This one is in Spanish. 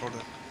Order.